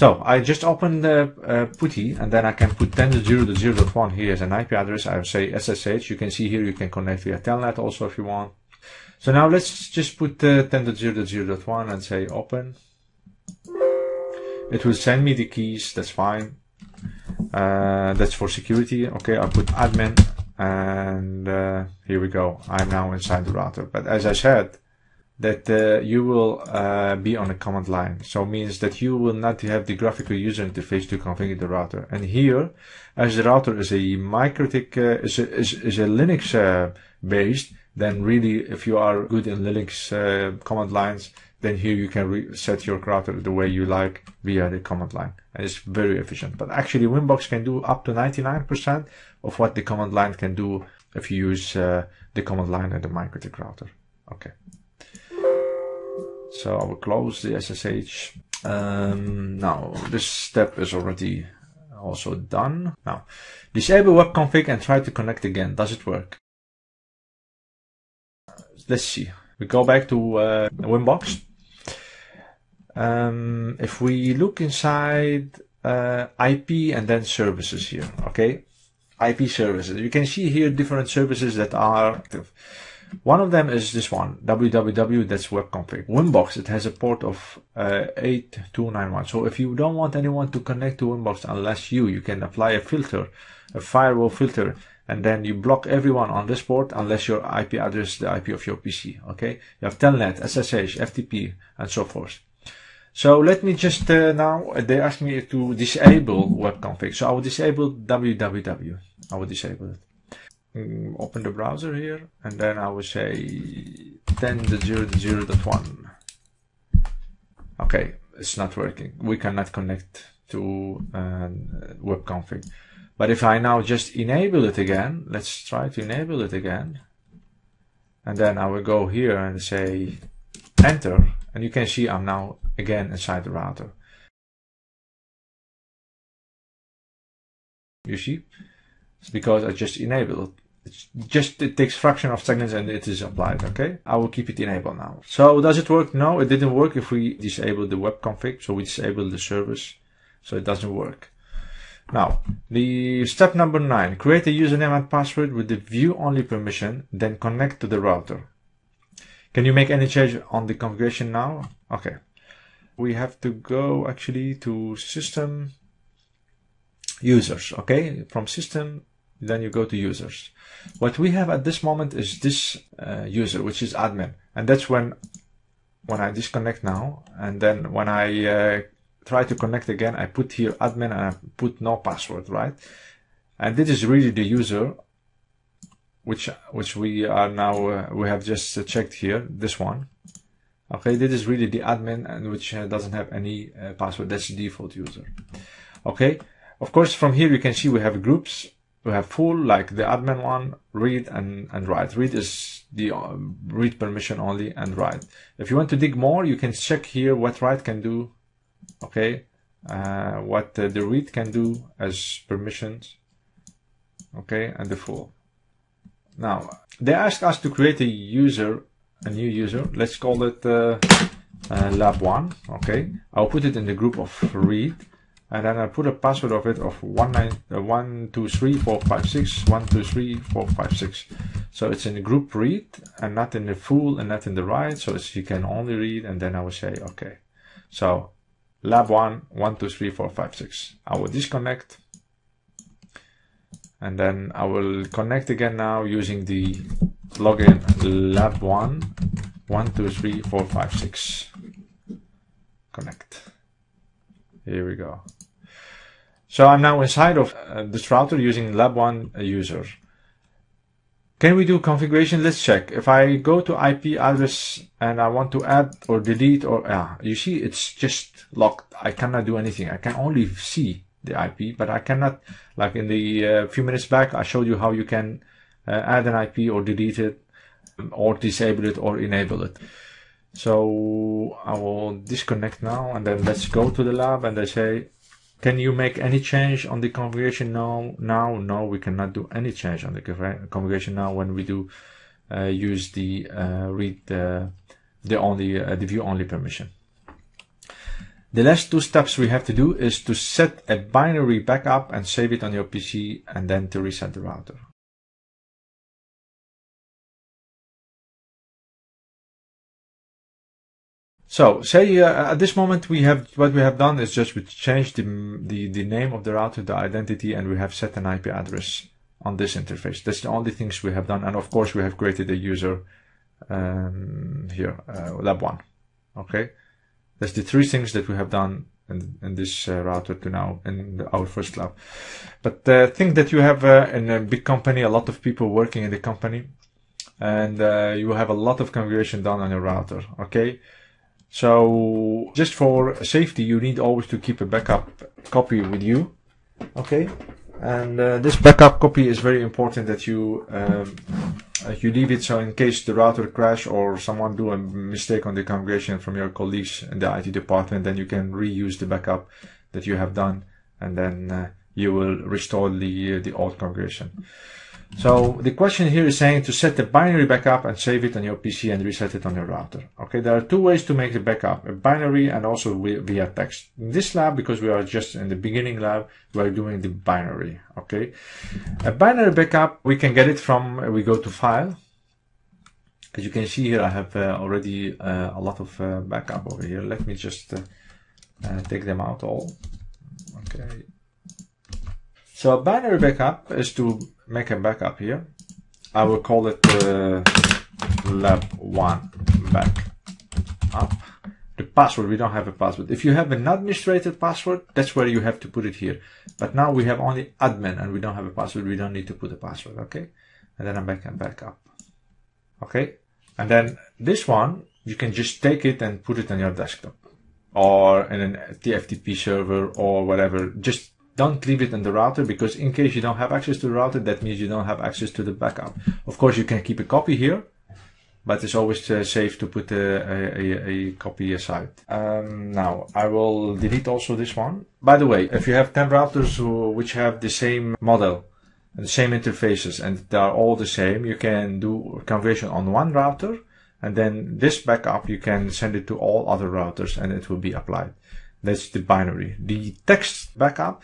So I just open the uh, PuTTY and then I can put 10.0.0.1 here as an IP address. I say SSH. You can see here you can connect via Telnet also if you want. So now let's just put uh, 10.0.0.1 and say open. It will send me the keys. That's fine. Uh, that's for security. Okay, I'll put admin and uh, here we go. I'm now inside the router. But as I said, that uh, you will uh, be on a command line. So means that you will not have the graphical user interface to configure the router. And here, as the router is a MikroTik, uh, is, a, is, is a Linux uh, based, then really if you are good in Linux uh, command lines, then here you can set your router the way you like via the command line. And it's very efficient. But actually Winbox can do up to 99% of what the command line can do if you use uh, the command line and the MikroTik router. Okay. So I will close the SSH. Um, now this step is already also done. Now disable web config and try to connect again. Does it work? Let's see. We go back to uh, Winbox. Um, if we look inside uh, IP and then services here, okay, IP services, you can see here different services that are active. One of them is this one, www, that's web config. Winbox, it has a port of uh, 8291. So if you don't want anyone to connect to Winbox unless you, you can apply a filter, a firewall filter, and then you block everyone on this port unless your IP address the IP of your PC. Okay, you have Telnet, SSH, FTP, and so forth. So let me just uh, now, they ask me to disable web config. So I will disable www. I will disable it. Mm, open the browser here and then I will say 10.0.0.1 okay it's not working. We cannot connect to uh, web config. But if I now just enable it again let's try to enable it again. And then I will go here and say enter and you can see I'm now again inside the router. You see it's because I just enabled it. Just it takes fraction of seconds and it is applied. Okay, I will keep it enabled now. So does it work? No, it didn't work if we disable the web config. So we disable the service, so it doesn't work. Now, the step number nine: create a username and password with the view-only permission, then connect to the router. Can you make any change on the configuration now? Okay, we have to go actually to system users. Okay, from system then you go to users. What we have at this moment is this uh, user, which is admin. And that's when, when I disconnect now, and then when I uh, try to connect again, I put here admin and I put no password, right? And this is really the user, which, which we are now, uh, we have just uh, checked here, this one. Okay, this is really the admin and which uh, doesn't have any uh, password. That's the default user. Okay. Of course, from here you can see we have groups we have full like the admin one read and and write. Read is the uh, read permission only and write. If you want to dig more you can check here what write can do okay? Uh, what uh, the read can do as permissions okay and the full. Now they ask us to create a user a new user. Let's call it uh, uh, lab one okay? I'll put it in the group of read and then I put a password of it of one nine uh, one two three four five six one two three four five six. So it's in the group read and not in the full and not in the write. So you can only read, and then I will say okay. So lab one one two three four five six. I will disconnect, and then I will connect again now using the login lab one one two three four five six. Connect. Here we go. So I'm now inside of uh, this router using lab1 user. Can we do configuration? Let's check. If I go to IP address and I want to add or delete or yeah, you see it's just locked. I cannot do anything. I can only see the IP, but I cannot like in the uh, few minutes back I showed you how you can uh, add an IP or delete it or disable it or enable it. So I will disconnect now and then let's go to the lab and they say can you make any change on the configuration now? Now, no, we cannot do any change on the configuration now when we do uh, use the uh, read the, the only uh, the view only permission. The last two steps we have to do is to set a binary backup and save it on your PC and then to reset the router. So say uh, at this moment we have what we have done is just we changed the, the, the name of the router, the identity, and we have set an IP address on this interface. That's the only things we have done. And of course we have created a user um, here, uh, lab one. Okay. That's the three things that we have done in, in this uh, router to now in our first lab. But uh, think that you have uh, in a big company, a lot of people working in the company and uh, you have a lot of configuration done on your router. Okay. So just for safety, you need always to keep a backup copy with you. Okay. And uh, this backup copy is very important that you um, you leave it so in case the router crash or someone do a mistake on the configuration from your colleagues in the IT department, then you can reuse the backup that you have done, and then uh, you will restore the uh, the old configuration. So the question here is saying to set the binary backup and save it on your PC and reset it on your router. Okay, there are two ways to make the backup, a binary and also via text. In this lab, because we are just in the beginning lab, we are doing the binary. Okay, a binary backup, we can get it from, we go to file. As you can see here, I have uh, already uh, a lot of uh, backup over here. Let me just uh, uh, take them out all. Okay. So a binary backup is to make a backup here. I will call it uh, lab1 backup. The password, we don't have a password. If you have an administrator password, that's where you have to put it here. But now we have only admin and we don't have a password. We don't need to put a password, okay? And then I'm back and backup. Okay? And then this one, you can just take it and put it on your desktop or in an TFTP server or whatever. Just don't leave it in the router because in case you don't have access to the router, that means you don't have access to the backup. Of course, you can keep a copy here, but it's always uh, safe to put a, a, a copy aside. Um, now, I will delete also this one. By the way, if you have 10 routers who, which have the same model, and the same interfaces, and they are all the same, you can do conversion on one router, and then this backup, you can send it to all other routers, and it will be applied. That's the binary. The text backup,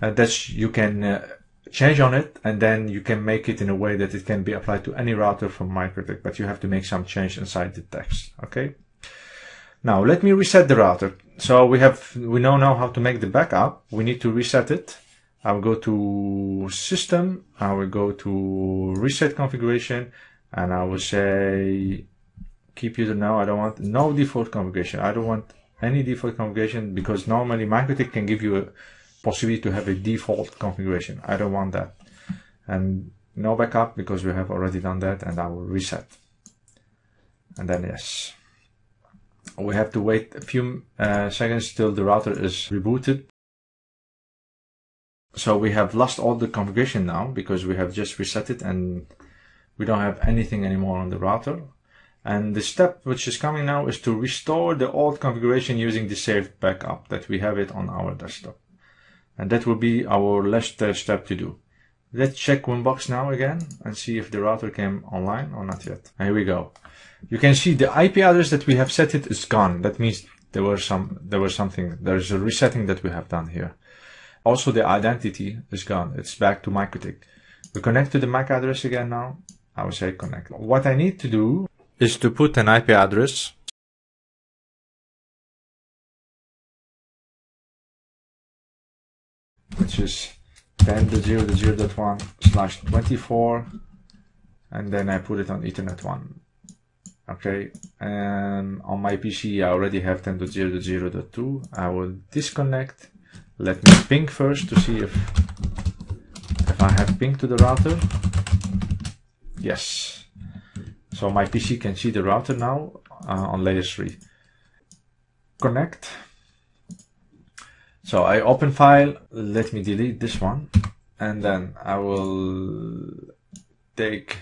that you can uh, change on it and then you can make it in a way that it can be applied to any router from MikroTik, but you have to make some change inside the text. Okay. Now let me reset the router. So we have, we know now how to make the backup. We need to reset it. I will go to system. I will go to reset configuration and I will say keep user now. I don't want no default configuration. I don't want any default configuration because normally MikroTik can give you a possibility to have a default configuration. I don't want that. And no backup because we have already done that and I will reset. And then yes. We have to wait a few uh, seconds till the router is rebooted. So we have lost all the configuration now because we have just reset it and we don't have anything anymore on the router. And the step which is coming now is to restore the old configuration using the saved backup that we have it on our desktop. And that will be our last uh, step to do. Let's check Winbox now again and see if the router came online or not yet. Here we go. You can see the IP address that we have set it is gone. That means there was some, there was something, there is a resetting that we have done here. Also the identity is gone. It's back to MikroTik. We connect to the MAC address again now. I will say connect. What I need to do is to put an IP address which is 10.0.0.1 slash 24 and then I put it on ethernet 1 okay and on my PC I already have 10.0.0.2 I will disconnect. Let me ping first to see if if I have ping to the router. Yes. So my PC can see the router now uh, on layer 3 connect so I open file, let me delete this one, and then I will take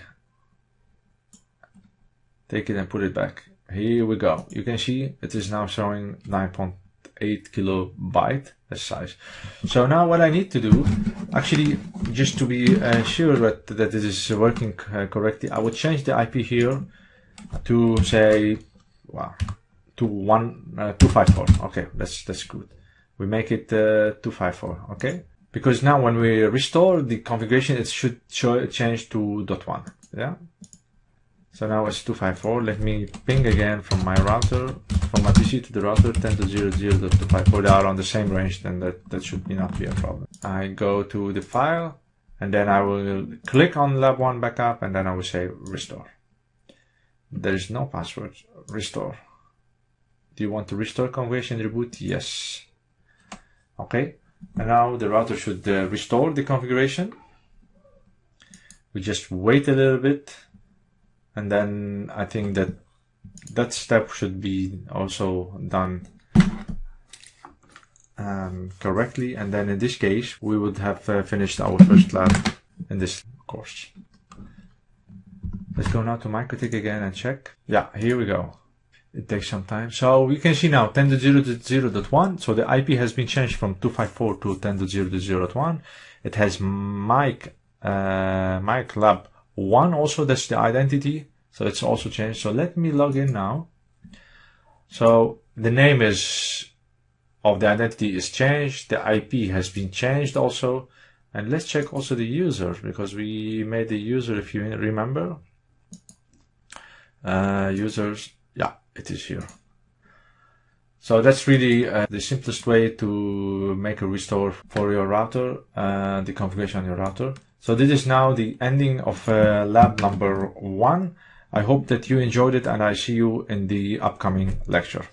take it and put it back. Here we go. You can see it is now showing 9.8 kilobyte as size. So now what I need to do, actually, just to be uh, sure that, that is working uh, correctly, I will change the IP here to say, wow, to one uh, 254. Okay, that's that's good. We make it uh, 254. Okay, because now when we restore the configuration, it should show change to dot one. Yeah. So now it's 254. Let me ping again from my router, from my PC to the router 10.0.0.254. They are on the same range, then that, that should be not be a problem. I go to the file and then I will click on lab one backup and then I will say restore. There is no password. Restore. Do you want to restore configuration reboot? Yes. Okay. And now the router should uh, restore the configuration. We just wait a little bit. And then I think that that step should be also done um, correctly. And then in this case, we would have uh, finished our first lab in this course. Let's go now to MikroTik again and check. Yeah, here we go. It takes some time. So we can see now 10.0.0.1. So the IP has been changed from 254 to 10.0.0.1. It has mic, uh, mic lab 1 also. That's the identity. So it's also changed. So let me log in now. So the name is of the identity is changed. The IP has been changed also. And let's check also the user because we made the user, if you remember, uh, users. Yeah, it is here. So that's really uh, the simplest way to make a restore for your router, uh, the configuration on your router. So this is now the ending of uh, lab number one. I hope that you enjoyed it and I see you in the upcoming lecture.